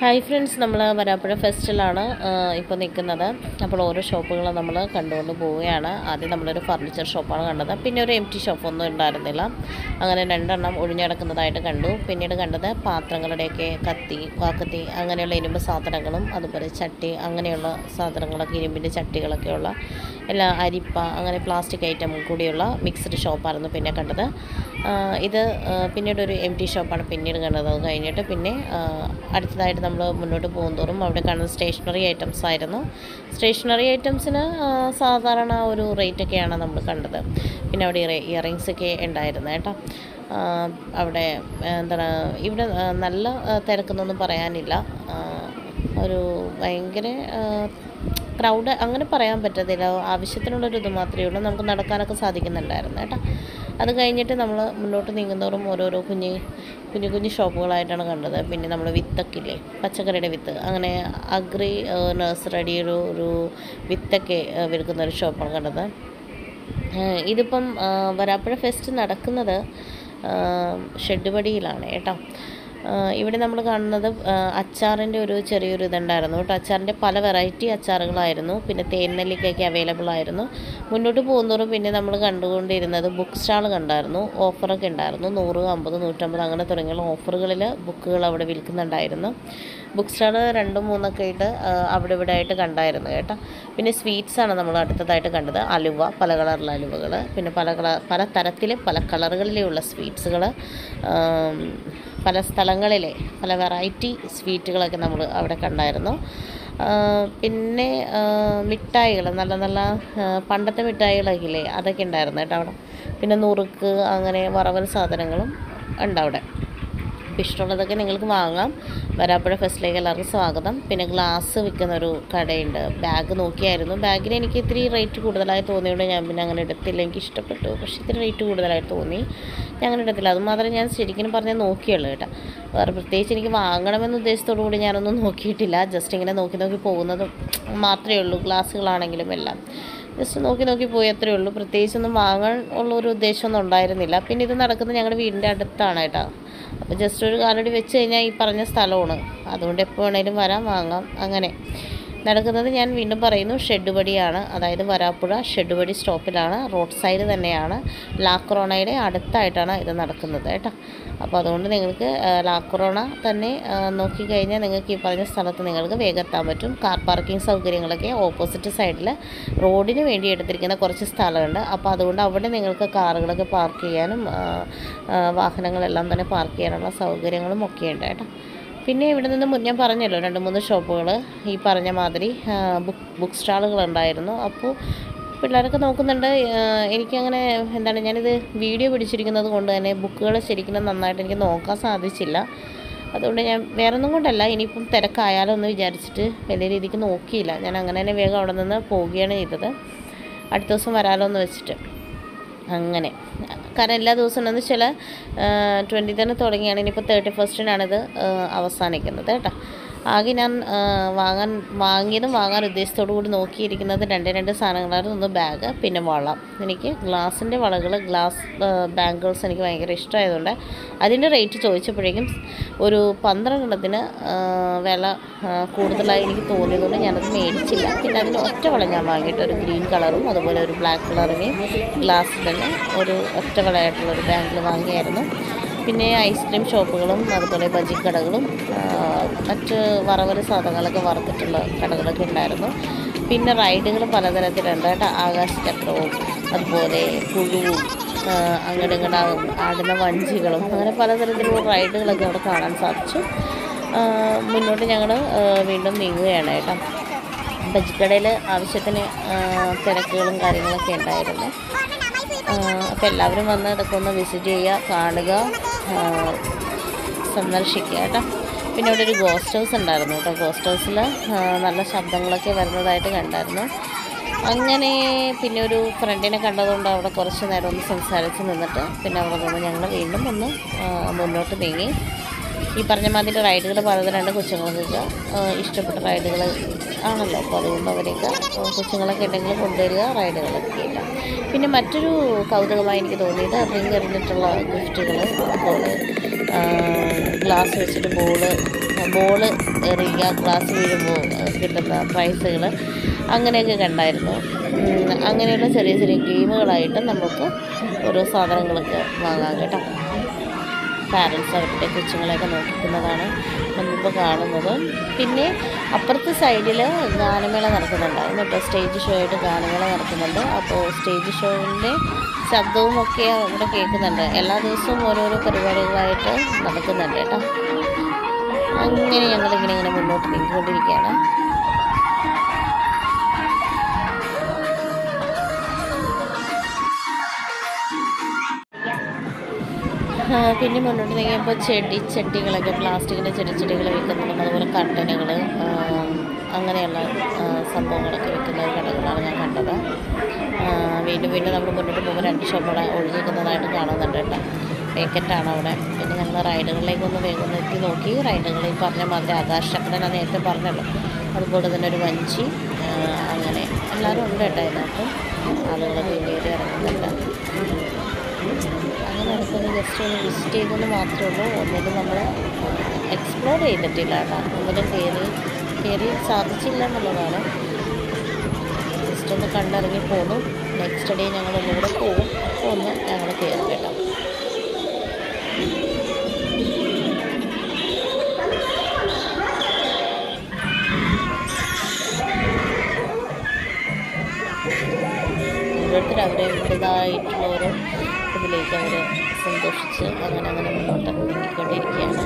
Hi friends നമ്മൾ വരാപ്പുഴ ഫെസ്റ്റിലാണ് ഇപ്പോൾ നിൽക്കുന്നത് അപ്പോൾ ഓരോ ഷോപ്പുകൾ നമ്മൾ കണ്ടുകൊണ്ട് പോവുകയാണ്. ആദ്യം നമ്മളൊരു ഫർണിച്ചർ ഷോപ്പാണ് കണ്ടത്. പിന്നെ ഒരു എം ടി ഷോപ്പൊന്നും ഉണ്ടായിരുന്നില്ല. അങ്ങനെ രണ്ടെണ്ണം ഒഴിഞ്ഞടക്കുന്നതായിട്ട് കണ്ടു. പിന്നീട് കണ്ടത് പാത്രങ്ങളുടെയൊക്കെ കത്തി വാക്കത്തി അങ്ങനെയുള്ള ഇരുമ്പ് സാധനങ്ങളും അതുപോലെ ചട്ടി അങ്ങനെയുള്ള സാധനങ്ങളൊക്കെ ഇരുമ്പിന്റെ ചട്ടികളൊക്കെയുള്ള എല്ലാ അരിപ്പ അങ്ങനെ പ്ലാസ്റ്റിക് ഐറ്റം കൂടിയുള്ള മിക്സ്ഡ് ഷോപ്പായിരുന്നു പിന്നെ കണ്ടത്. ഇത് പിന്നീട് ഒരു എം ടി ഷോപ്പാണ് പിന്നീട് കണ്ടത്. അത് കഴിഞ്ഞിട്ട് പിന്നെ അടുത്തതായിട്ട് നമ്മൾ മുന്നോട്ട് പോകുന്തോറും അവിടെ കാണുന്ന സ്റ്റേഷനറി ഐറ്റംസ് ആയിരുന്നു. സ്റ്റേഷനറി ഐറ്റംസിന് സാധാരണ ഒരു റേറ്റൊക്കെയാണ് നമ്മൾ കണ്ടത്. പിന്നെ അവിടെ ഇയറിങ്സ് ഒക്കെ ഉണ്ടായിരുന്നു കേട്ടോ. അവിടെ എന്താണ് ഇവിടെ നല്ല തിരക്കുന്നൊന്നും പറയാനില്ല. ഒരു ഭയങ്കര ക്രൗഡ് അങ്ങനെ പറയാൻ പറ്റത്തില്ല. ആവശ്യത്തിനുള്ളൊരു ഇത് മാത്രമേ ഉള്ളൂ. നമുക്ക് നടക്കാനൊക്കെ സാധിക്കുന്നുണ്ടായിരുന്നു കേട്ടോ. അത് കഴിഞ്ഞിട്ട് നമ്മൾ മുന്നോട്ട് നീങ്ങുന്നവരും ഓരോരോ കുഞ്ഞ് കുഞ്ഞു കുഞ്ഞു ഷോപ്പുകളായിട്ടാണ് കണ്ടത്. പിന്നെ നമ്മൾ വിത്തൊക്കെ പച്ചക്കറിയുടെ വിത്ത്. അങ്ങനെ അഗ്രി നഴ്സറിയുടെ ഒരു ഒരു വിത്തൊക്കെ വിൽക്കുന്ന ഒരു ഷോപ്പാണ് കണ്ടത്. ഇതിപ്പം വരാപ്പുഴ ഫെസ്റ്റ് നടക്കുന്നത് ഷെഡ് പടിയിലാണ് കേട്ടോ. ഇവിടെ നമ്മൾ കാണുന്നത് അച്ചാറിന്റെ ഒരു ചെറിയൊരു ഇതുണ്ടായിരുന്നു കേട്ടോ. അച്ചാറിന്റെ പല വെറൈറ്റി അച്ചാറുകളായിരുന്നു. പിന്നെ തേൻ നെല്ലിക്കയൊക്കെ അവൈലബിൾ ആയിരുന്നു. മുന്നോട്ട് പോകുന്നതോറും പിന്നെ നമ്മൾ കണ്ടുകൊണ്ടിരുന്നത് ബുക്ക് സ്റ്റാൾ കണ്ടായിരുന്നു. ഓഫറൊക്കെ ഉണ്ടായിരുന്നു. നൂറ് അമ്പത് നൂറ്റമ്പത് അങ്ങനെ തുടങ്ങിയുള്ള ഓഫറുകളിൽ ബുക്കുകൾ അവിടെ വിൽക്കുന്നുണ്ടായിരുന്നു. ബുക്ക് സ്റ്റാൾ രണ്ടും മൂന്നൊക്കെ ആയിട്ട് അവിടെ ഇവിടെ ആയിട്ട് കണ്ടായിരുന്നു കേട്ടോ. പിന്നെ സ്വീറ്റ്സാണ് നമ്മൾ അടുത്തതായിട്ട് കണ്ടത്. അലുവ പല കളറിലുള്ള അലുവകൾ പിന്നെ പല കളർ പല തരത്തിലും പല കളറുകളിലുള്ള സ്വീറ്റ്സുകൾ പല സ്ഥലങ്ങളിലെ പല വെറൈറ്റി സ്വീറ്റുകളൊക്കെ നമ്മൾ അവിടെ കണ്ടായിരുന്നു. പിന്നെ മിഠായികൾ നല്ല നല്ല പണ്ടത്തെ മിഠായികളൊക്കെ ഇല്ലേ? അതൊക്കെ ഉണ്ടായിരുന്നു കേട്ടോ അവിടെ. പിന്നെ നുറുക്ക് അങ്ങനെ വറവൽ സാധനങ്ങളും ഉണ്ട് അപ്പോൾ ഇഷ്ടമുള്ളതൊക്കെ നിങ്ങൾക്ക് വാങ്ങാം. വരാപ്പുഴ ഫെസ്റ്റിലെ എല്ലാവർക്കും സ്വാഗതം. പിന്നെ ഗ്ലാസ് വിൽക്കുന്ന ഒരു കടയുണ്ട്. ബാഗ് നോക്കിയായിരുന്നു. ബാഗിന് എനിക്ക് ഇത്തിരി റേറ്റ് കൂടുതലായി തോന്നിയോണ്ട് ഞാൻ പിന്നെ അങ്ങനെ എടുത്തില്ല. എനിക്ക് ഇഷ്ടപ്പെട്ടു. പക്ഷേ ഇത്തിരി റേറ്റ് കൂടുതലായി തോന്നി. ഞാൻ അങ്ങനെ എടുത്തില്ല. അതുമാത്രം ഞാൻ ശരിക്കും പറഞ്ഞാൽ നോക്കിയുള്ളൂ കേട്ടോ. വേറെ പ്രത്യേകിച്ച് എനിക്ക് വാങ്ങണമെന്ന ഉദ്ദേശത്തോടു കൂടി ഞാനൊന്നും നോക്കിയിട്ടില്ല. ജസ്റ്റ് ഇങ്ങനെ നോക്കി നോക്കി പോകുന്നത് മാത്രമേ ഉള്ളൂ. ഗ്ലാസ്സുകളാണെങ്കിലും എല്ലാം. ജസ്റ്റ് നോക്കി നോക്കി പോയി അത്രേ ഉള്ളൂ. പ്രത്യേകിച്ചൊന്നും വാങ്ങാൻ ഉള്ള ഒരു ഉദ്ദേശമൊന്നും ഉണ്ടായിരുന്നില്ല. പിന്നെ ഇത് നടക്കുന്നത് ഞങ്ങളുടെ വീടിന്റെ അടുത്താണ് കേട്ടോ. അപ്പോൾ ജസ്റ്റ് ഒരു കാലടി വെച്ച് കഴിഞ്ഞാൽ ഈ പറഞ്ഞ സ്ഥലമാണ്. അതുകൊണ്ട് എപ്പോൾ വേണേലും വരാം വാങ്ങാം അങ്ങനെ. നടക്കുന്നത് ഞാൻ വീണ്ടും പറയുന്നു ഷെഡ് വടിയാണ് അതായത് വരാപ്പുഴ ഷെഡ് വടി സ്റ്റോപ്പിലാണ് റോഡ് സൈഡ് തന്നെയാണ്. ലാക്രോണയുടെ അടുത്തായിട്ടാണ് ഇത് നടക്കുന്നത് കേട്ടോ. അപ്പോൾ അതുകൊണ്ട് നിങ്ങൾക്ക് ലാക്രോണ തന്നെ നോക്കിക്കഴിഞ്ഞാൽ നിങ്ങൾക്ക് ഈ പറഞ്ഞ സ്ഥലത്ത് നിങ്ങൾക്ക് വേഗത്താൻ പറ്റും. കാർ പാർക്കിംഗ് സൗകര്യങ്ങളൊക്കെ ഓപ്പോസിറ്റ് സൈഡിൽ റോഡിന് വേണ്ടി എടുത്തിരിക്കുന്ന കുറച്ച് സ്ഥലമുണ്ട്. അപ്പോൾ അതുകൊണ്ട് അവിടെ നിങ്ങൾക്ക് കാറുകളൊക്കെ പാർക്ക് ചെയ്യാനും വാഹനങ്ങളെല്ലാം തന്നെ പാർക്ക് ചെയ്യാനുള്ള സൗകര്യങ്ങളും ഒക്കെ ഉണ്ട് കേട്ടോ. പിന്നെ ഇവിടെ നിന്ന് ഞാൻ പറഞ്ഞല്ലോ രണ്ട് മൂന്ന് ഷോപ്പുകൾ ഈ പറഞ്ഞ മാതിരി ബുക്ക് ബുക്ക് സ്റ്റാളുകൾ ഉണ്ടായിരുന്നു അപ്പോൾ പിള്ളേരൊക്കെ നോക്കുന്നുണ്ട് എനിക്കങ്ങനെ എന്താണ് ഞാനിത് വീഡിയോ പിടിച്ചിരിക്കുന്നത് കൊണ്ട് തന്നെ ബുക്കുകൾ ശരിക്കും നന്നായിട്ട് എനിക്ക് നോക്കാൻ സാധിച്ചില്ല. അതുകൊണ്ട് ഞാൻ വേറെ ഒന്നും കൊണ്ടല്ല ഇനിയിപ്പം തിരക്കായാലോ എന്ന് വിചാരിച്ചിട്ട് വലിയ രീതിക്ക് നോക്കിയില്ല. ഞാൻ അങ്ങനെ തന്നെ വേഗം അവിടെ നിന്ന് പോവുകയാണ് ചെയ്തത്. അടുത്ത ദിവസം വരാലോ എന്ന് വെച്ചിട്ട്. അങ്ങനെ. കാരണം എല്ലാ ദിവസവും എന്ന് വെച്ചാൽ ട്വന്റി തന്നെ തുടങ്ങിയാണ്. ഇനിയിപ്പോൾ തേർട്ടി ഫസ്റ്റിനാണിത് അവസാനിക്കുന്നത് കേട്ടോ. ആകെ ഞാൻ വാങ്ങാൻ വാങ്ങിയതും വാങ്ങാൻ ഉദ്ദേശത്തോടു കൂടി നോക്കിയിരിക്കുന്നത് രണ്ട് രണ്ട് സാധനങ്ങളായിരുന്നു ഒന്ന് ബാഗ് പിന്നെ വള. എനിക്ക് ഗ്ലാസിന്റെ വളകൾ ഗ്ലാസ് ബാംഗിൾസ് എനിക്ക് ഭയങ്കര ഇഷ്ടമായതുകൊണ്ട് അതിന്റെ റേറ്റ് ചോദിച്ചപ്പോഴേക്കും ഒരു പന്ത്രണ്ടെണ്ണത്തിന് വില കൂടുതലായി എനിക്ക് തോന്നിയതുകൊണ്ട് ഞാനത് മേടിച്ചില്ല. പിന്നെ അതിന് ഒറ്റ വള ഞാൻ വാങ്ങിയിട്ട് ഒരു ഗ്രീൻ കളറും അതുപോലെ ഒരു ബ്ലാക്ക് കളറിനെയും ഗ്ലാസ് തന്നെ ഒരു ഒറ്റ വളയായിട്ടുള്ളൊരു ബാങ്കിൽ വാങ്ങിയായിരുന്നു. പിന്നെ ഐസ്ക്രീം ഷോപ്പുകളും അതുപോലെ ബജിക്കടകളും കടകളും മറ്റ് വറവര സാധനങ്ങളൊക്കെ വറുത്തിട്ടുള്ള കടകളൊക്കെ ഉണ്ടായിരുന്നു. പിന്നെ റൈഡുകൾ പലതരത്തിലുണ്ട് കേട്ടോ. ആകാശ ചക്രവും അതുപോലെ പുഴുവും അങ്ങനെ ഇങ്ങനെ ആടുന്ന വഞ്ചികളും അങ്ങനെ പലതരത്തിലുള്ള റൈഡുകളൊക്കെ അവിടെ കാണാൻ സാധിച്ചു. മുന്നോട്ട് ഞങ്ങൾ വീണ്ടും നീങ്ങുകയാണ് കേട്ടോ. ബജിക്കടയിൽ ആവശ്യത്തിന് തിരക്കുകളും കാര്യങ്ങളൊക്കെ ഉണ്ടായിരുന്നു. അപ്പോൾ എല്ലാവരും വന്ന് ഇതൊക്കെ ഒന്ന് വിസിറ്റ് ചെയ്യുക കാണുക. സന്ദർശിക്കുക കേട്ടോ. പിന്നെ ഇവിടെ ഒരു ഗോസ്റ്റ് ഹൗസ് ഉണ്ടായിരുന്നു കേട്ടോ. ഗോസ്റ്റ് ഹൗസിൽ നല്ല ശബ്ദങ്ങളൊക്കെ വരുന്നതായിട്ട് കണ്ടായിരുന്നു. അങ്ങനെ പിന്നെ ഒരു ഫ്രണ്ടിനെ കണ്ടതുകൊണ്ട് അവിടെ കുറച്ച് നേരം ഒന്ന് സംസാരിച്ച് നിന്നിട്ട് പിന്നെ അവിടെ നിന്ന് ഞങ്ങൾ വീണ്ടും ഒന്ന് മുന്നോട്ട് നീങ്ങി. ഈ പറഞ്ഞ മാതിരി റൈഡുകൾ പലതരണ്ട് കൊച്ചുങ്ങൾക്കൊക്കെ ഇഷ്ടപ്പെട്ട റൈഡുകൾ ആണല്ലോ. അപ്പോൾ അതുകൊണ്ട് അവരെയൊക്കെ ആ, കൊച്ചുങ്ങളൊക്കെ ഉണ്ടെങ്കിൽ കൊണ്ടുവരിക റൈഡുകളൊക്കെ ചെയ്യാം പിന്നെ മറ്റൊരു കൗതുകമായി എനിക്ക് തോന്നിയത് റിങ് എറിഞ്ഞിട്ടുള്ള ഗിഫ്റ്റുകൾ. അപ്പോൾ ഗ്ലാസ് വെച്ചിട്ട് ബോൾ ബോൾ എറിയുക ഗ്ലാസ് വീഴുമ്പോൾ കിട്ടുന്ന പ്രൈസുകൾ അങ്ങനെയൊക്കെ കണ്ടായിരുന്നു. അങ്ങനെയുള്ള ചെറിയ ചെറിയ ഗെയിമുകളായിട്ട് നമുക്ക് ഓരോ സാധനങ്ങളൊക്കെ വാങ്ങാം കേട്ടോ. പാരൻസ് അവരുടെ കൊച്ചുങ്ങളെയൊക്കെ നോക്കിക്കുന്നതാണ് നമ്മൾ കാണുന്നത്. പിന്നെ അപ്പുറത്തെ സൈഡിൽ ഗാനമേള നടക്കുന്നുണ്ട്. എന്നിട്ട് സ്റ്റേജ് ഷോ ആയിട്ട് ഗാനമേള നടക്കുന്നുണ്ട്. അപ്പോൾ സ്റ്റേജ് ഷോവിന്റെ ശബ്ദവും ഒക്കെ ഇവിടെ കേൾക്കുന്നുണ്ട്. എല്ലാ ദിവസവും ഓരോരോ പരിപാടികളായിട്ട് നടക്കുന്നുണ്ട് കേട്ടോ. അങ്ങനെ ഞങ്ങളിങ്ങനെ ഇങ്ങനെ മുന്നോട്ട് നീങ്ങിക്കൊണ്ടിരിക്കുകയാണ്. പിന്നെ മുന്നോട്ട് നീങ്ങിയപ്പോൾ ചെടി ചട്ടികളൊക്കെ പ്ലാസ്റ്റിക്കിന്റെ ചെടിച്ചെടികൾ വിൽക്കുന്നുണ്ട് അതുപോലെ കട്ടനുകൾ അങ്ങനെയുള്ള സംഭവങ്ങളൊക്കെ വിൽക്കുന്ന കടകളാണ് ഞാൻ കണ്ടത്. വീണ്ടും വീണ്ടും നമ്മൾ മുന്നോട്ട് പോകുമ്പോൾ രണ്ട് ഷോപ്പുകൾ ഒഴിഞ്ഞിരിക്കുന്നതായിട്ട് കാണുന്നുണ്ട് കേട്ടോ. വേക്കറ്റാണ് അവിടെ. പിന്നെ ഞങ്ങൾ റൈഡുകളിലേക്ക് ഒന്ന് വേഗം എത്തി നോക്കി. റൈഡുകൾ ഈ പറഞ്ഞ മാതിരി ആകാശക്കടന നേരത്തെ പറഞ്ഞല്ലോ. അതുപോലെ തന്നെ ഒരു വഞ്ചി അങ്ങനെ എല്ലാവരും ഉണ്ട് കേട്ടോ അതിനകത്ത് ആളുകളൊക്കെ വീണ്ടും ഇറങ്ങുന്നുണ്ട്. അടുത്തൊന്ന് ജസ്റ്റ് ഒന്ന് വിസിറ്റ് ചെയ്തെന്ന് മാത്രമേ ഉള്ളൂ. ഒന്നിലും നമ്മൾ എക്സ്പ്ലോർ ചെയ്തിട്ടില്ല കേട്ടോ. ഒന്നിലും കയറി കയറി സാധിച്ചില്ല എന്നുള്ളതാണ്. ജസ്റ്റ് ഒന്ന് കണ്ടിറങ്ങി പോന്നു. നെക്സ്റ്റ് ഡേ ഞങ്ങൾ ഒന്നുകൂടെ പോകും അപ്പോൾ ഒന്ന് ഞങ്ങൾ കയറി കേട്ടോ ഓരോരുത്തർ അവരുടേതായിട്ടുള്ള ഓരോ ഇതിലേക്ക് അവർ സന്തോഷിച്ച് അങ്ങനെ അങ്ങനെ മുന്നോട്ട് നീങ്ങിക്കൊണ്ടിരിക്കുകയാണ്